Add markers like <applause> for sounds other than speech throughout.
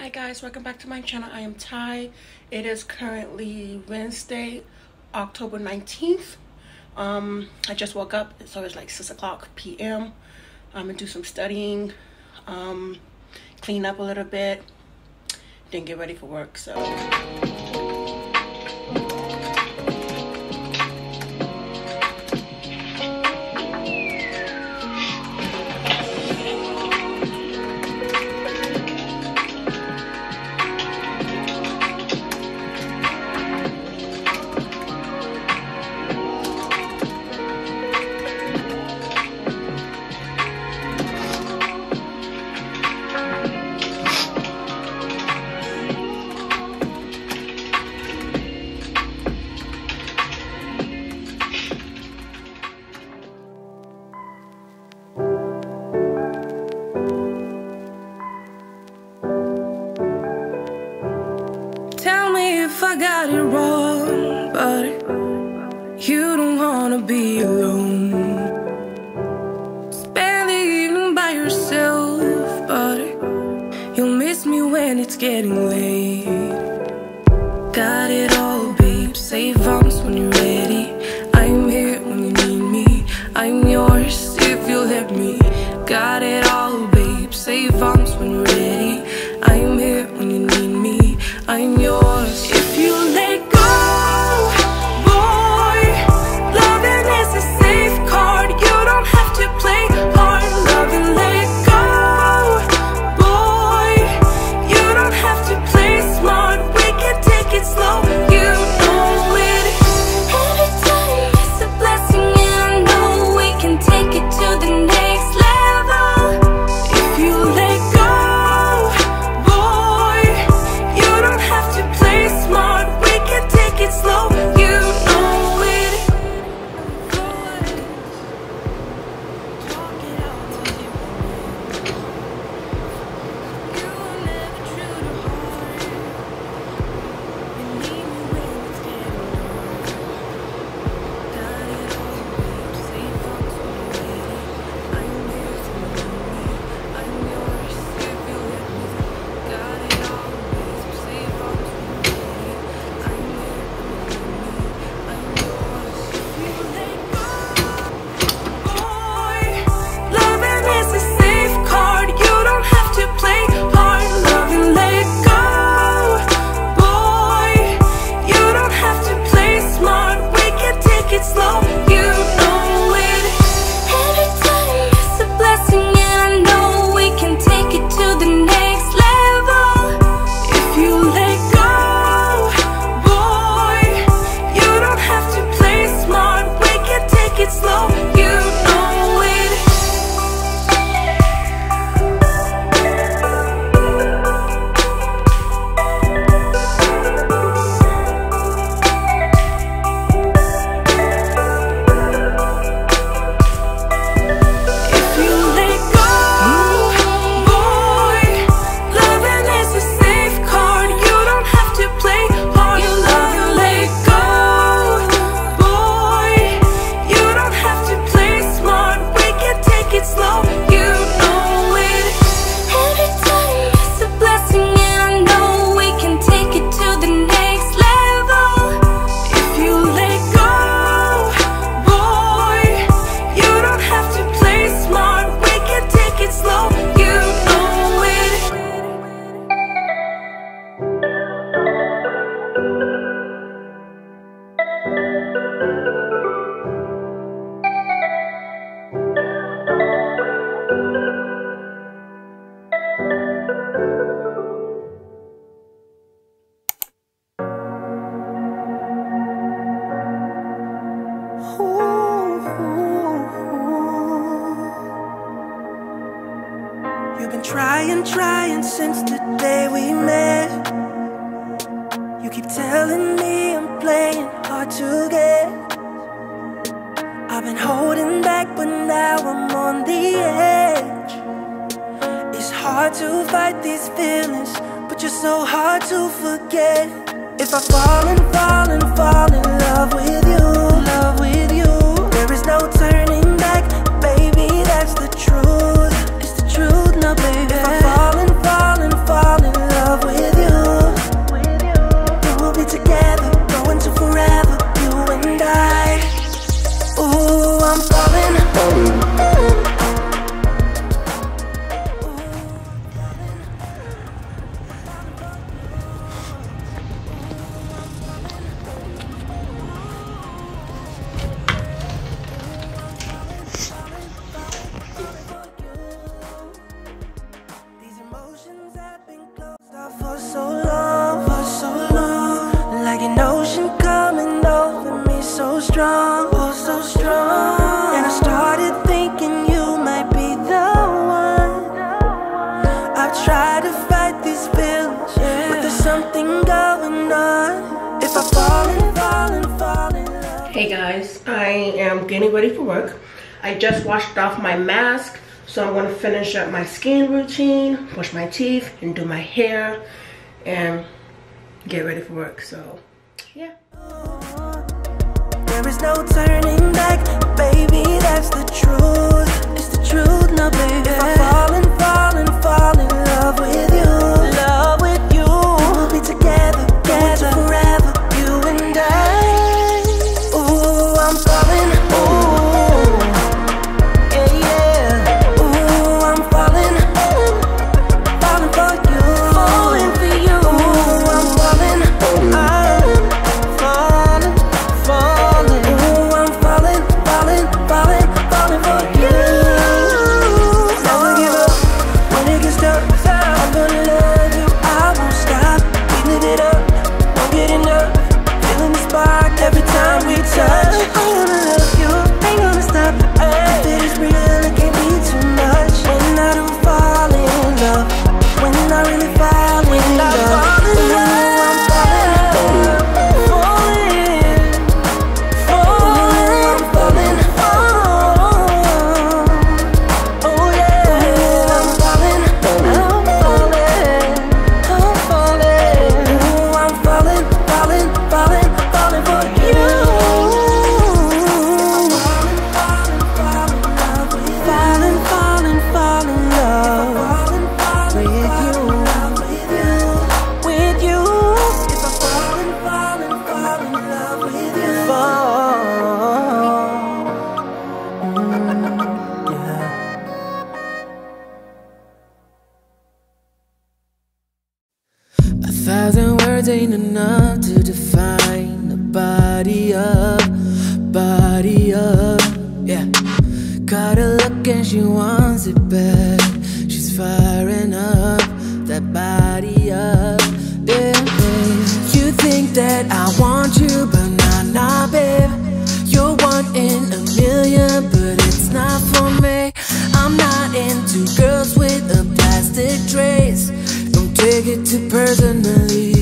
Hi guys, welcome back to my channel. I am Ty. It is currently Wednesday, October 19th. Um, I just woke up, so it's like 6 o'clock p.m. I'm gonna do some studying, um, clean up a little bit, then get ready for work, so. getting late. Am getting ready for work. I just washed off my mask, so I'm gonna finish up my skin routine, brush my teeth, and do my hair, and get ready for work. So, yeah. There is no turning back, baby. That's the truth. It's the truth, now, baby. A thousand words ain't enough to define the body of, body of, yeah. Got a look and she wants it back. She's firing up that body up, yeah. babe. You think that I want you, but nah, nah, babe. You're one in a million, but it's not for me. I'm not into girls with a plastic trace. Take it too personally.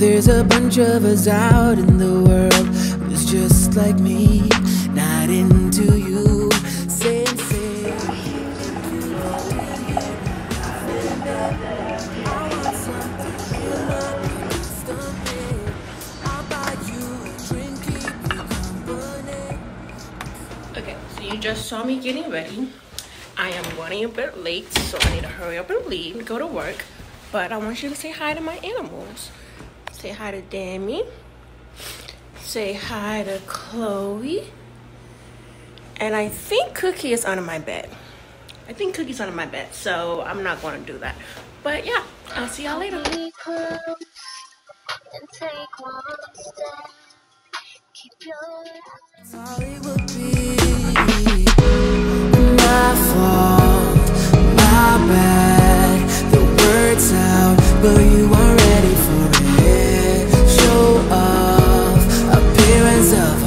There's a bunch of us out in the world who's just like me, not into you. Okay, so you just saw me getting ready. I am running a bit late, so I need to hurry up and leave, go to work. But I want you to say hi to my animals. Say hi to Dammy. Say hi to Chloe. And I think Cookie is under my bed. I think Cookie's under my bed, so I'm not going to do that. But yeah, I'll see y'all later. Be close and take appearance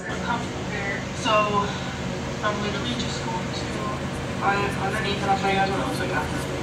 there. So I'm literally just going to find underneath and I'll show you guys what it looks like after.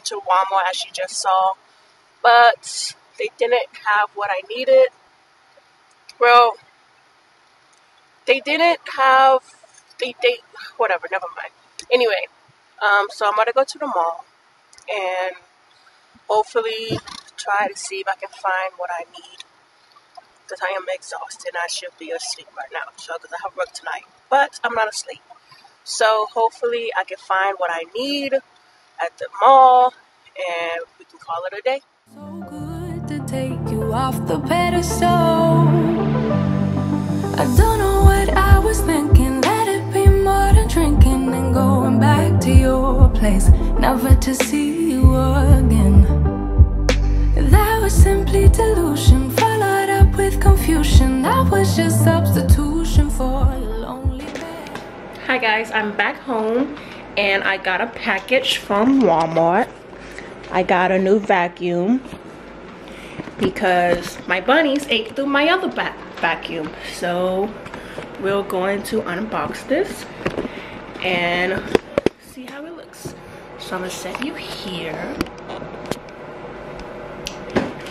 Went to Walmart as you just saw, but they didn't have what I needed. Well, they didn't have they they whatever. Never mind. Anyway, um, so I'm gonna go to the mall and hopefully try to see if I can find what I need because I am exhausted. I should be asleep right now, so because I have work tonight, but I'm not asleep. So hopefully I can find what I need at the mall, and we can call it a day. So good to take you off the pedestal. I don't know what I was thinking. Let it be more than drinking and going back to your place, never to see you again. That was simply delusion, followed up with confusion. That was just substitution for your lonely bed. Hi guys, I'm back home and I got a package from Walmart. I got a new vacuum because my bunnies ate through my other va- vacuum. So we're going to unbox this and see how it looks. So I'm gonna set you here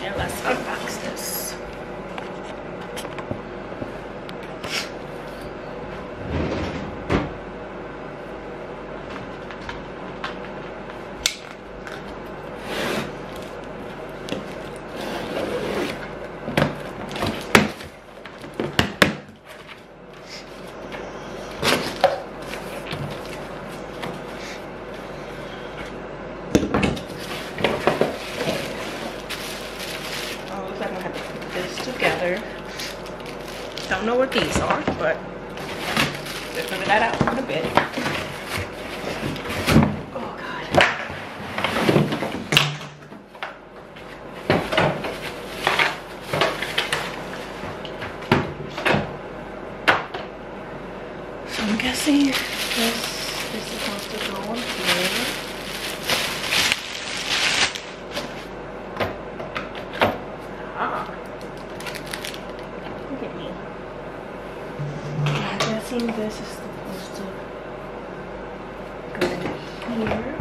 and let's unbox this. Oh, looks like I'm gonna have to put this together. Don't know what these are, but we'll figure that out in a bit. Oh god. So I'm guessing this is supposed to go in here. Ah. Look at me. I'm guessing this is supposed to go here.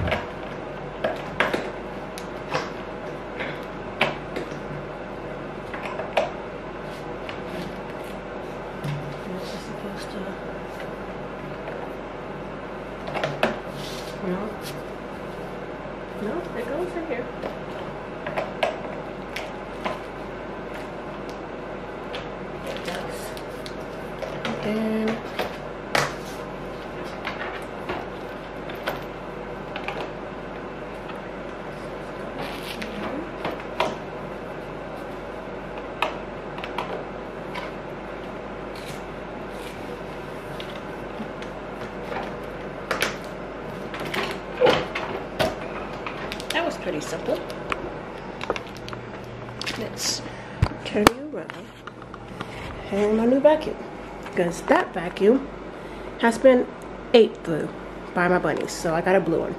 This is supposed to. No. No, it goes in here. It does. And then that was pretty simple. Let's turn you around and my new vacuum because that vacuum has been ate through by my bunnies so i got a blue one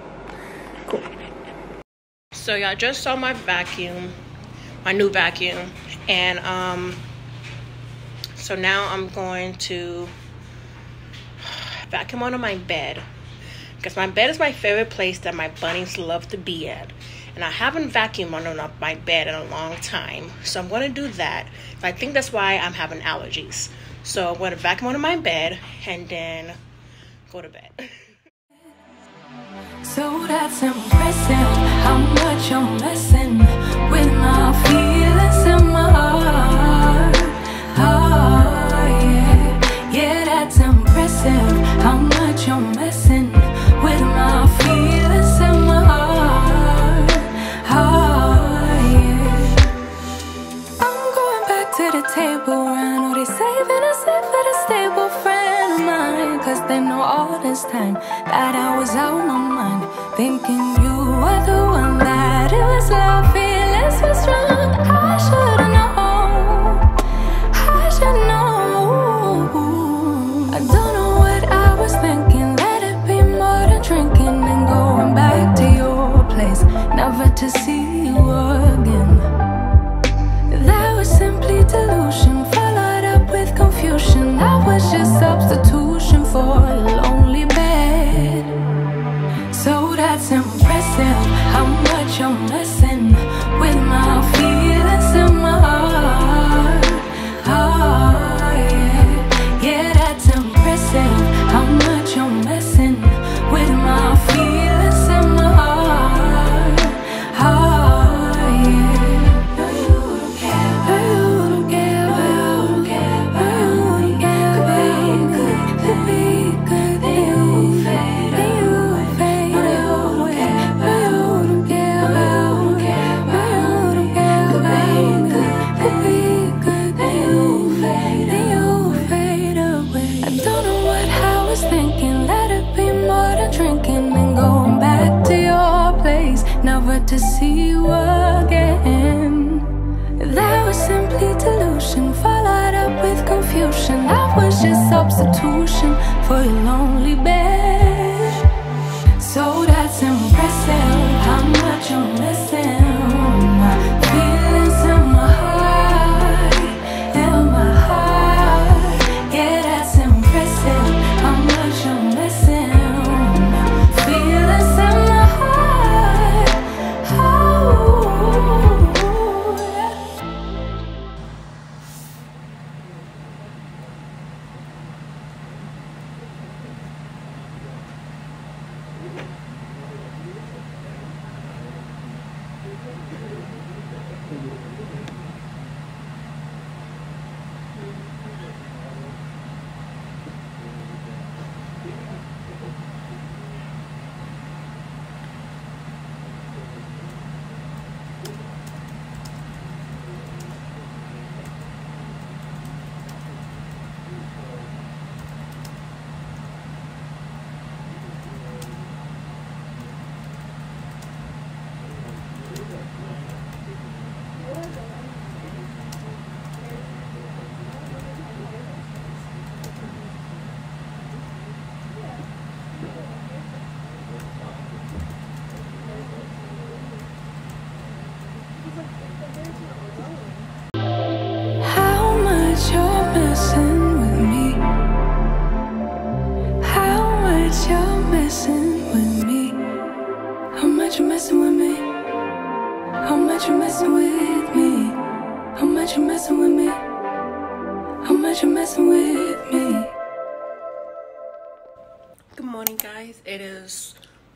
cool so y'all just saw my vacuum my new vacuum and um so now i'm going to vacuum under my bed because my bed is my favorite place that my bunnies love to be at. And I haven't vacuumed under my bed in a long time. So I'm going to do that. I think that's why I'm having allergies. So I'm going to vacuum under my bed and then go to bed. <laughs> So that's impressive how much you're messing with my feelings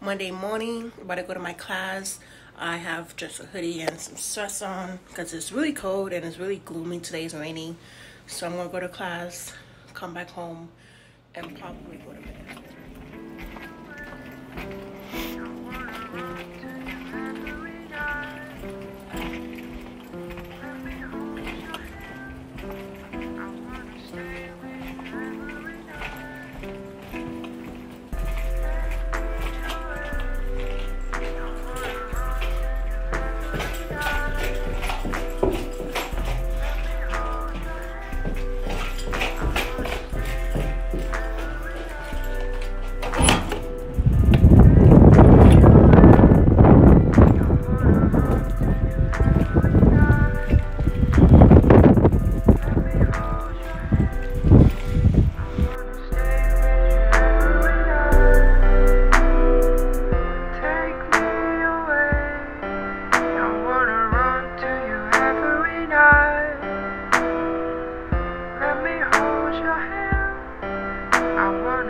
Monday morning. About to go to my class. I have just a hoodie and some sweats on because it's really cold and it's really gloomy. Today's raining. So I'm going to go to class, come back home, and probably go to bed.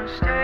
stay.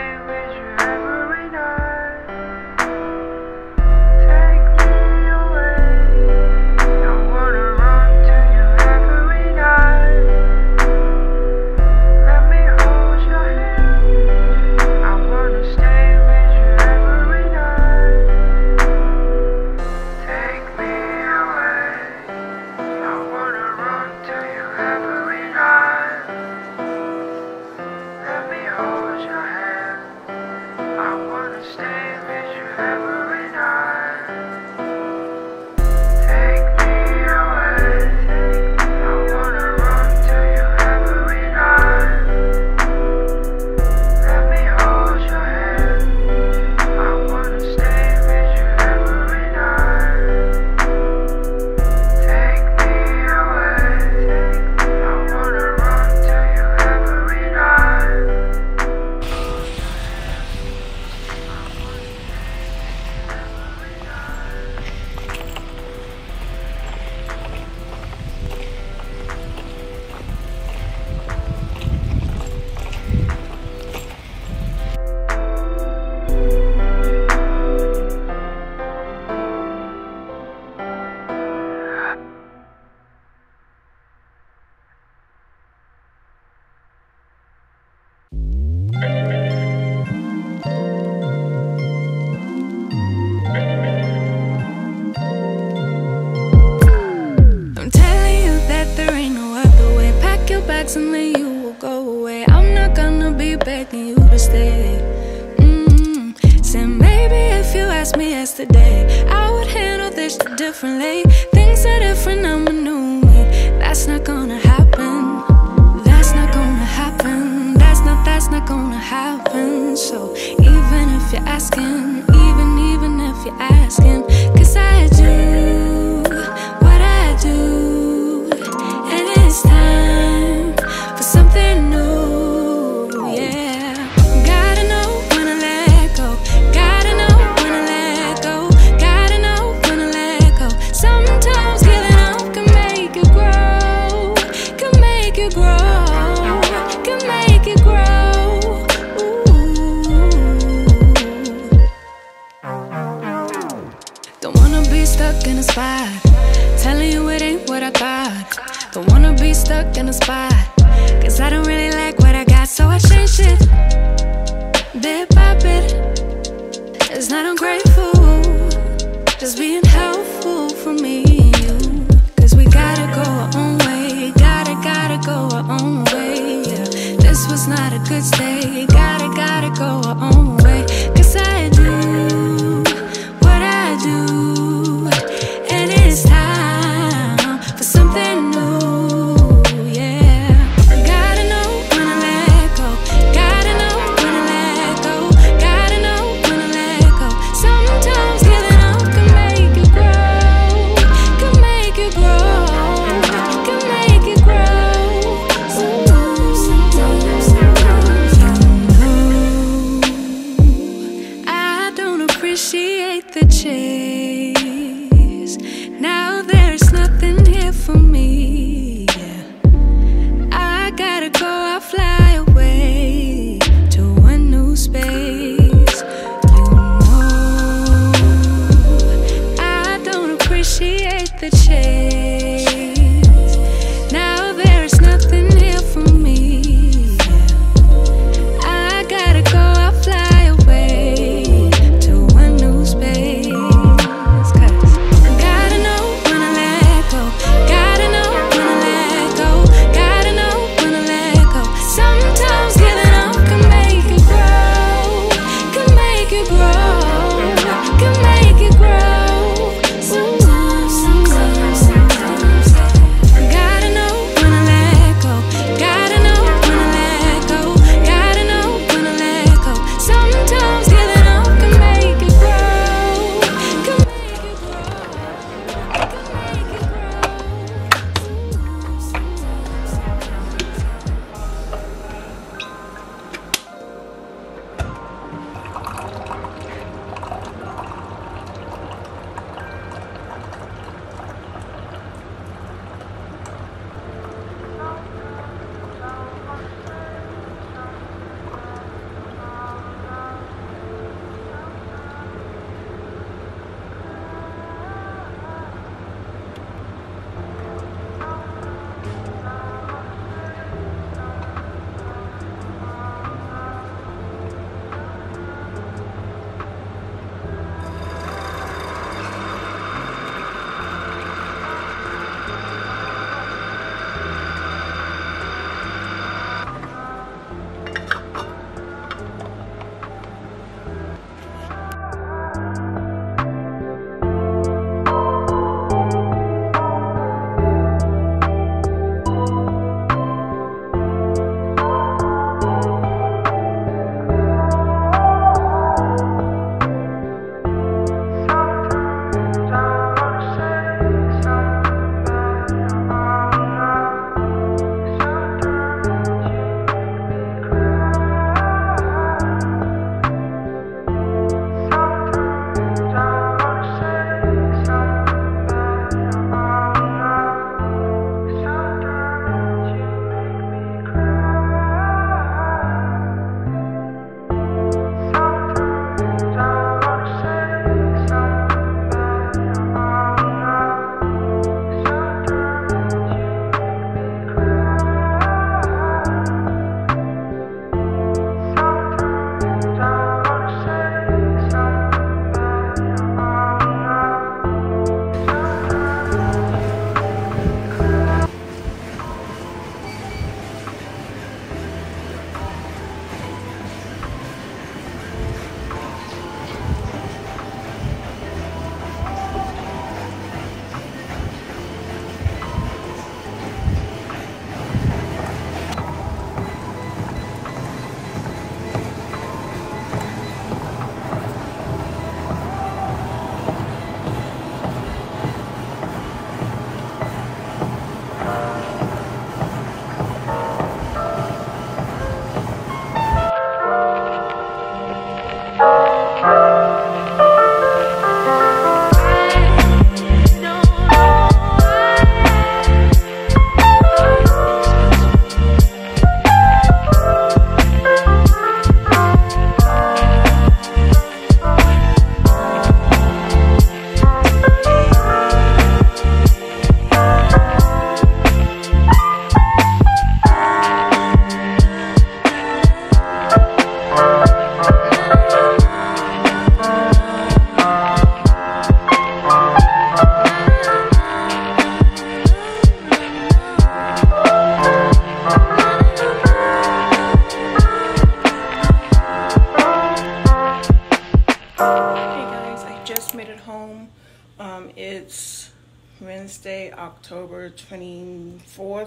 the chase.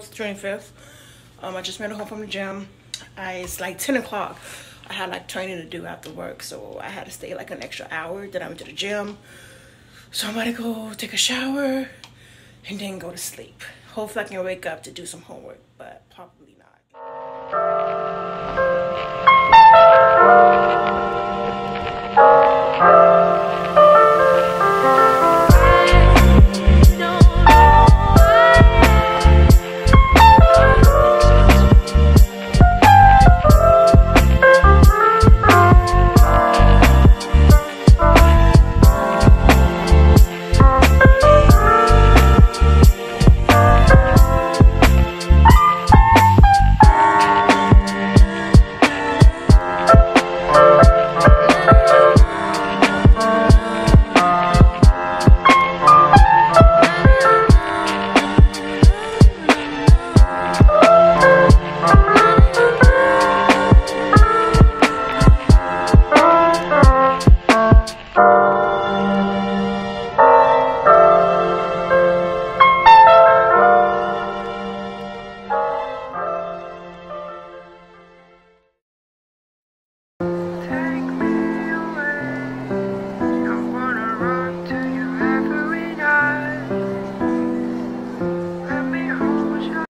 it's the 25th. Um, I just made a home from the gym. I, it's like 10 o'clock. I had like training to do after work, so I had to stay like an extra hour. Then I went to the gym. So I'm about to go take a shower and then go to sleep. Hopefully I can wake up to do some homework, but probably not.